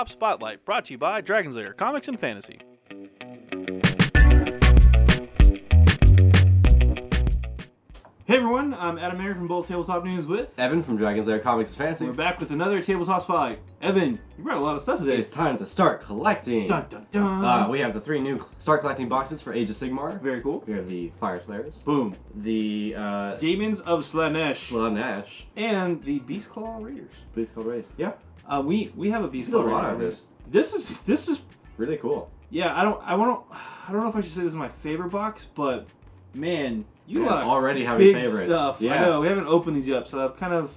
Tabletop Spotlight, brought to you by Dragon's Lair Comics and Fantasy. Hey everyone, I'm Adam Harry from BoLS Tabletop News with. Evan from Dragon's Lair Comics and Fantasy. We're back with another Tabletop Spotlight. Evan, you brought a lot of stuff today. It's time to start collecting. Dun dun dun. Uh, we have the three new start collecting boxes for Age of Sigmar. Very cool. We have the Fyreslayers, Boom. the uh, Daemons of Slaanesh Slaanesh, and the Beast Claw Raiders. Beast Claw Raiders. Yeah, Uh, we we have a Beast Claw a lot Raiders. of this. This is this is Really cool. yeah. I don't I want to I don't know if I should say this is my favorite box, but man, you already have big favorites. stuff. Yeah. I know we haven't opened these yet, so I'm kind of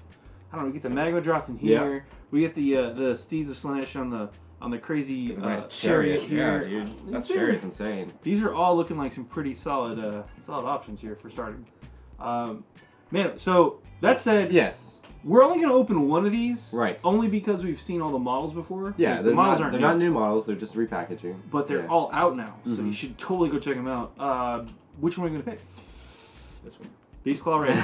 I don't know. We get the Magmadroth in here. We get the uh, the Steeds of Slaanesh on the on the crazy uh, nice chariot, here. Yeah, dude. That These are- chariot's insane. These are all looking like some pretty solid uh, solid options here for starting. Um, man, so that said, Yes. we're only gonna open one of these, Right. Only because we've seen all the models before. Yeah, Like, the models not, aren't they're new, not new models. They're just repackaging. but they're Yeah. all out now, so you Mhm. should totally go check them out. Uh, which one are you gonna pick? this one. Beast Claw Raiders.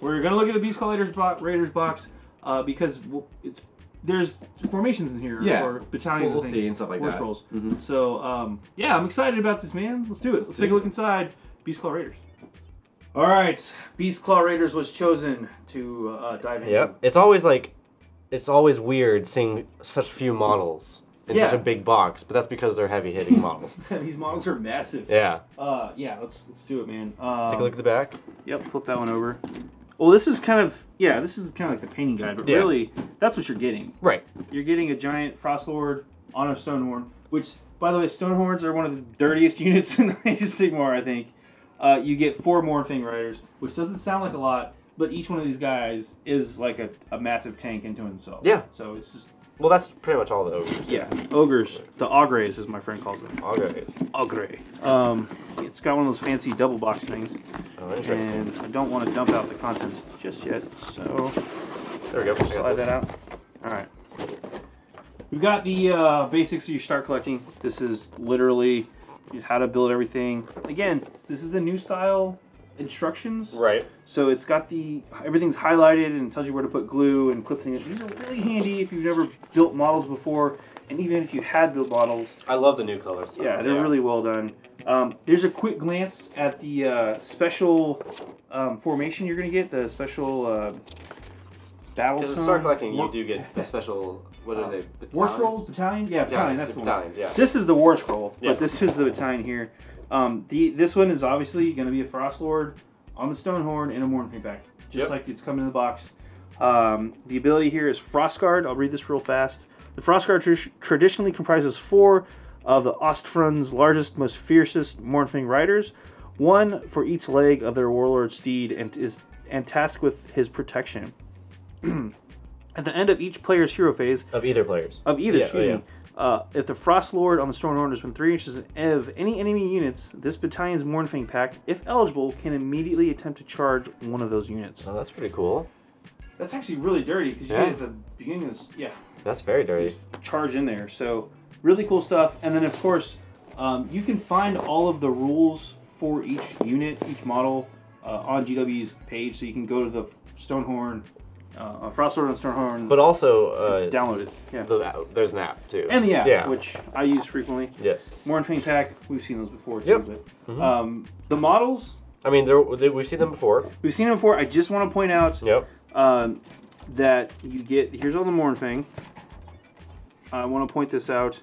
We're gonna look at the Beast Claw Raiders, bo- Raiders box uh, because we'll, it's there's formations in here Yeah. or battalions. we'll I think. see and stuff like War that. scrolls. Mhm. So um, yeah, I'm excited about this, man. Let's do it. Let's, Let's take do a look inside Beast Claw Raiders. All right, Beast Claw Raiders was chosen to uh, dive into. Yep. It's always like, it's always weird seeing such few models in such a big box, but that's because they're heavy hitting models. These models are massive. Yeah. Uh, yeah. Let's let's do it, man. Um, Let's take a look at the back. Yep. Flip that one over. Well, this is kind of yeah. This is kind of like the painting guide, but Yeah. really, that's what you're getting. Right. You're getting a giant Frost Lord on a Stonehorn, which, by the way, Stonehorns are one of the dirtiest units in Age of Sigmar, I think. Uh, you get four Mornfang Riders, which doesn't sound like a lot, but each one of these guys is like a, a massive tank into himself. Yeah. So it's just, Well, that's pretty much all the ogres. yeah. Ogres. The Ogres, as my friend calls them. Okay. Ogre. Um, it's got one of those fancy double box things, Oh, interesting. and I don't want to dump out the contents just yet, so there we go. Slide that out. All right. We've got the uh, basics of your start collecting. This is literally how to build everything. Again, this is the new style instructions. Right. So it's got the everything's highlighted and tells you where to put glue and clip things. These are really handy if you've never built models before, and even if you had built models. I love the new colors. Yeah, they're really well done. Um, there's a quick glance at the uh, special um, formation you're going to get, the special uh, battle Because in stone. start collecting, you do get the special. What are they? War battalions? scrolls, battalion? Yeah, battalion. That's the one. Yeah. This is the war scroll, but this is the battalion here. Um, the this one is obviously going to be a frost lord on the Stonehorn and a Mornfang pack, just Yep. like it's coming in the box. Um, the ability here is Frost Guard. I'll read this real fast. The Frost Guard tr- traditionally comprises four of the Ostfrund's largest, most fiercest Mornfang riders, one for each leg of their warlord steed, and is and tasked with his protection. At the end of each player's hero phase, Of either players. of either, Yeah, excuse yeah. me. Uh, if the Frost Lord on the Stormhorn has been three inches of any enemy units, this battalion's Mornfang pack, if eligible, can immediately attempt to charge one of those units. Oh, that's pretty cool. That's actually really dirty because you Yeah. get at the beginning of this, yeah, That's very dirty. charge in there. So really cool stuff. And then of course, um, you can find all of the rules for each unit, each model, uh, on GW's page. So you can go to the Stonehorn, uh, Frost Lord and Stonehorn, But also, uh, download it. Yeah. the, there's an app too. And the app, Yeah. which I use frequently. yes. Mornfang pack, we've seen those before too. Yep. But Mhm. um, the models, I mean, they, we've seen them before. we've seen them before. I just want to point out Yep. um, that you get here's all the Mornfang. I want to point this out.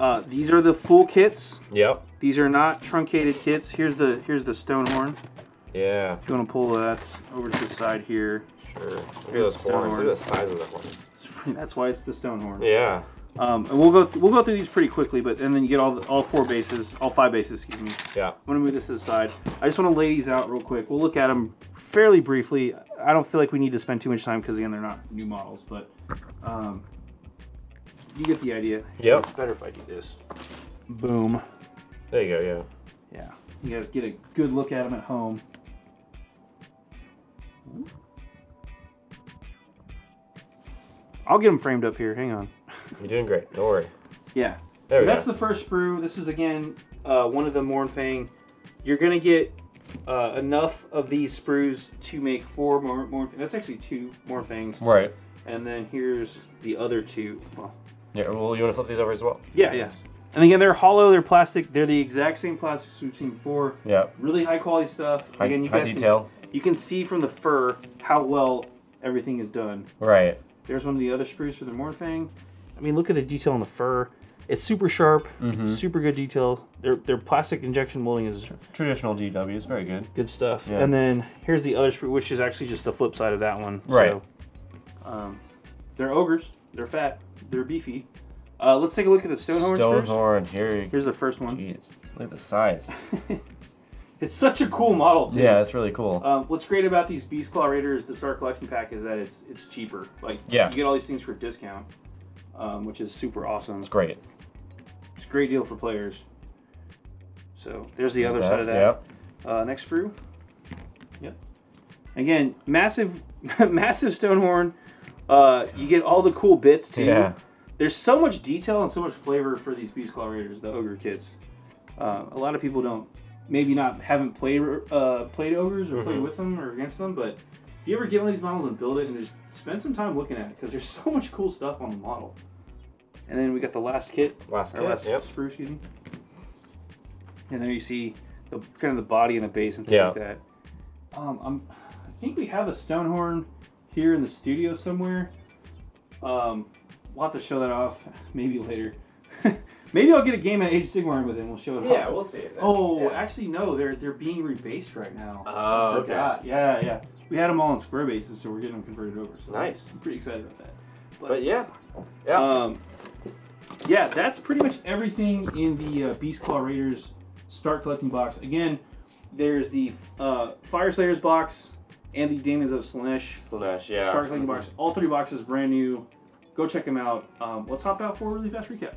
Uh, these are the full kits. Yep. These are not truncated kits. Here's the here's the Stonehorn. Yeah. If you want to pull that over to the side here, Sure. Look at those horns. horn. Look at the size of the horns. that's why it's the Stonehorn. Yeah. Um, and we'll go th- we'll go through these pretty quickly, but and then you get all the, all four bases, all five bases, excuse me. Yeah. I'm gonna move this to the side. I just want to lay these out real quick. We'll look at them fairly briefly. I don't feel like we need to spend too much time because again, they're not new models, but um, you get the idea. Yep. It's better if I do this. Boom. There you go. Yeah. Yeah. You guys get a good look at them at home. I'll get them framed up here. Hang on. You're doing great. Don't worry. Yeah. There we go. That's go. the first sprue. This is again uh, one of the Mornfang. You're gonna get uh, enough of these sprues to make four more Mornfang. That's actually two Mornfangs. right. And then here's the other two. Well, Yeah, well, you want to flip these over as well? yeah, yeah. And again, they're hollow. They're plastic. They're the exact same plastics we've seen before. Yeah. Really high quality stuff. High, again, you high guys can- you can see from the fur how well everything is done. Right. There's one of the other sprues for the Mornfang. I mean, look at the detail on the fur. It's super sharp, Mm-hmm. super good detail. Their their plastic injection molding is Traditional GW is very good. good stuff. Yeah. And then here's the other sprue, which is actually just the flip side of that one. Right. So, um, they're ogres. They're fat. They're beefy. Uh, let's take a look at the Stonehorn sprues. Stonehorn. Here Here's the first one. Jeez. Look at the size. It's such a cool model too. Yeah, it's really cool. Um, what's great about these Beast Claw Raiders, the Star Collection Pack, is that it's it's cheaper. Like Yeah. you get all these things for a discount, um, which is super awesome. It's great. It's a great deal for players. So there's the other That- side of that. Uh, next sprue. Yep. Again, massive, massive Stonehorn. Uh, you get all the cool bits too. Yeah. There's so much detail and so much flavor for these Beast Claw Raiders, the Ogre kits. Uh, a lot of people don't, maybe not, haven't played uh, played ogres or played Mhm. with them or against them, but if you ever get one of these models and build it and just spend some time looking at it because there's so much cool stuff on the model. And then we got the last kit, Last kit, last yep. sprue, excuse me. And there you see the kind of the body and the base and things Yeah. like that. Um, I'm, I think we have a Stonehorn here in the studio somewhere. Um, we'll have to show that off maybe later. maybe I'll get a game at Age of Sigmar with it and we'll show it Yeah, off. we'll see it. Oh, Yeah. actually no, they're they're being rebased right now. Oh, okay. Yeah, yeah. We had them all on square bases, so we're getting them converted over. So Nice. I'm pretty excited about that. But yeah. Yeah. Um, yeah, that's pretty much everything in the uh, Beast Claw Raiders start collecting box. Again, there's the uh, Fyreslayers box and the Daemons of Slaanesh Slaanesh, yeah. start collecting box. All three boxes brand new. Go check them out. Um, let's hop out for a really fast recap.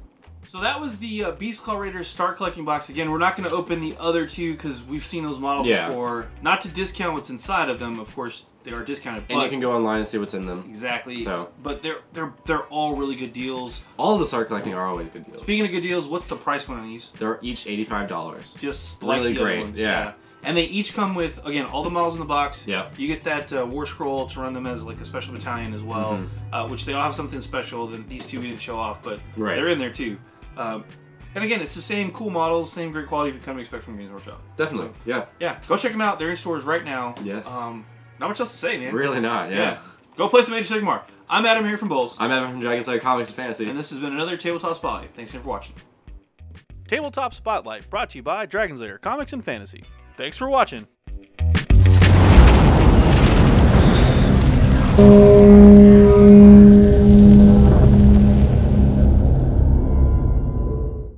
So that was the uh, Beast Claw Raiders Start collecting box. Again, we're not going to open the other two because we've seen those models Yeah. before. Not to discount what's inside of them, of course they are discounted. And you can go online and see what's in them. exactly. So- but they're they're they're all really good deals. All the Start collecting are always good deals. Speaking of good deals, what's the price point on these? They're each eighty-five dollars. Just Really like the great, ones. yeah. And they each come with again all the models in the box. Yep. You get that uh, war scroll to run them as like a special battalion as well, Mhm. uh, which they all have something special that these two we didn't show off, but Right. they're in there too. Um, and again, it's the same cool models, same great quality you can come to expect from Games Workshop. Definitely. Yeah. Yeah, go check them out. They're in stores right now. Yes. Um, not much else to say, man. Really not. Yeah. Yeah. Go play some Age of Sigmar. I'm Adam here from BoLS, I'm Evan from Dragon's Lair Comics and Fantasy. and this has been another Tabletop Spotlight. Thanks again for watching. Tabletop Spotlight brought to you by Dragon's Lair Comics and Fantasy. Thanks for watching.